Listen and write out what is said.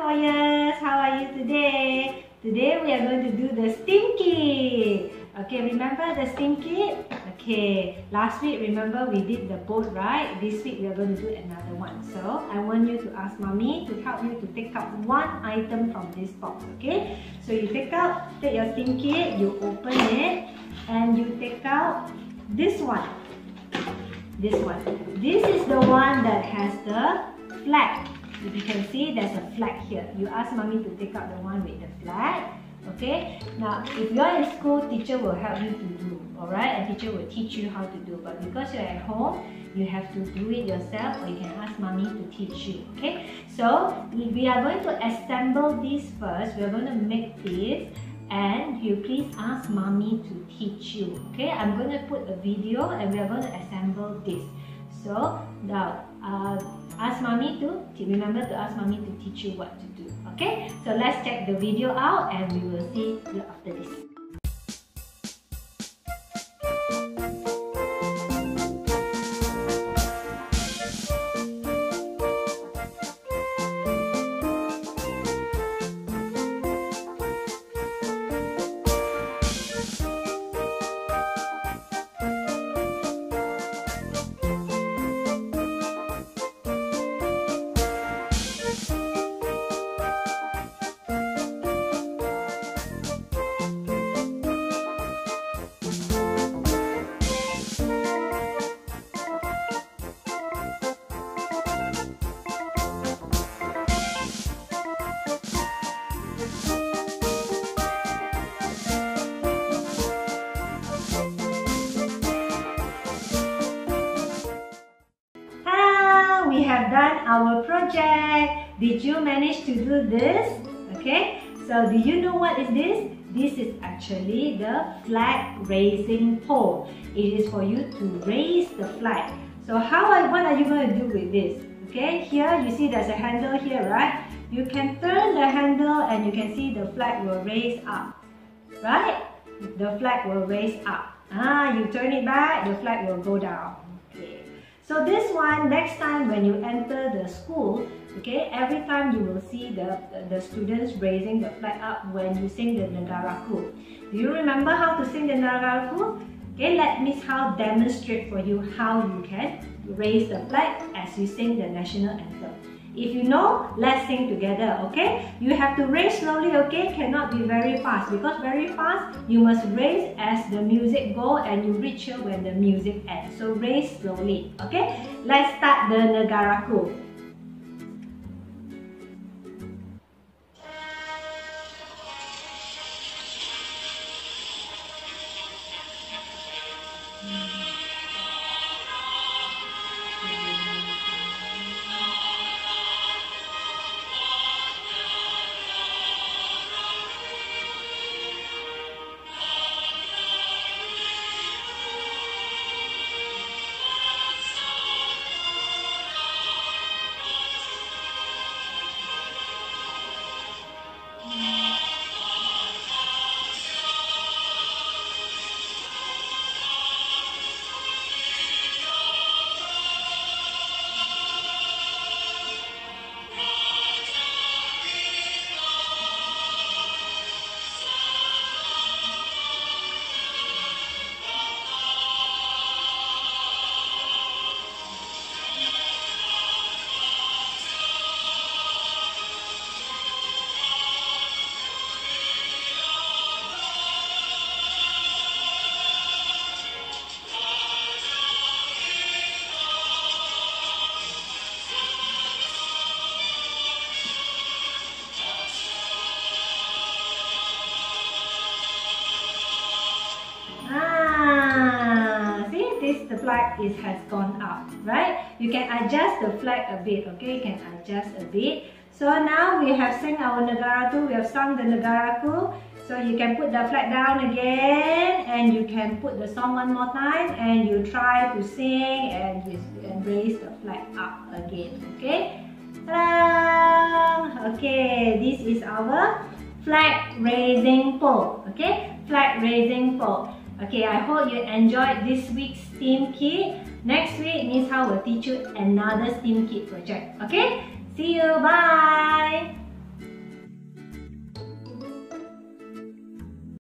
Warriors, how are you today? Today we are going to do the kit. Okay, remember the kit? Okay, last week remember we did the boat, right? This week we are going to do another one. So I want you to ask mommy to help you to take out one item from this box, okay? So you take out, take your kit, you open it, and you take out this one. This one. This is the one that has the flag. If you can see, there's a flag here. You ask mommy to take out the one with the flag. Okay? Now, if you're in school, teacher will help you to do. Alright? And teacher will teach you how to do. But because you're at home, you have to do it yourself or you can ask mommy to teach you. Okay? So, we are going to assemble this first. We are going to make this and you please ask mommy to teach you okay i'm going to put a video and we are going to assemble this so now uh, ask mommy to remember to ask mommy to teach you what to do okay? So let's check the video out and we will see you after this we have done our project. Did you manage to do this? Okay, so do you know what is this? This is actually the flag raising pole. It is for you to raise the flag. So how are, what are you going to do with this? Okay, here you see there's a handle here, right? You can turn the handle and you can see the flag will raise up, right? The flag will raise up. Ah, you turn it back, the flag will go down. So this one, next time when you enter the school, okay, every time you will see the, the students raising the flag up when you sing the Negaraku. Do you remember how to sing the Negaraku? Okay, let Miss Hao demonstrate for you how you can raise the flag as you sing the national anthem. If you know, let's sing together, okay? You have to raise slowly, okay? Cannot be very fast because very fast, you must raise as the music go and you reach here when the music ends. So raise slowly, okay? Let's start the Negaraku. Flag is has gone up, right? You can adjust the flag a bit, okay? You can adjust a bit. So now we have sung our Negaraku, we have sung the Negaraku. So you can put the flag down again and you can put the song one more time and you try to sing and, and raise the flag up again, okay? Okay, this is our flag raising pole, okay? Flag raising pole. Okay, I hope you enjoyed this week's STEAM kit. Next week, Miss Hao will teach you another STEAM kit project. Okay? See you. Bye.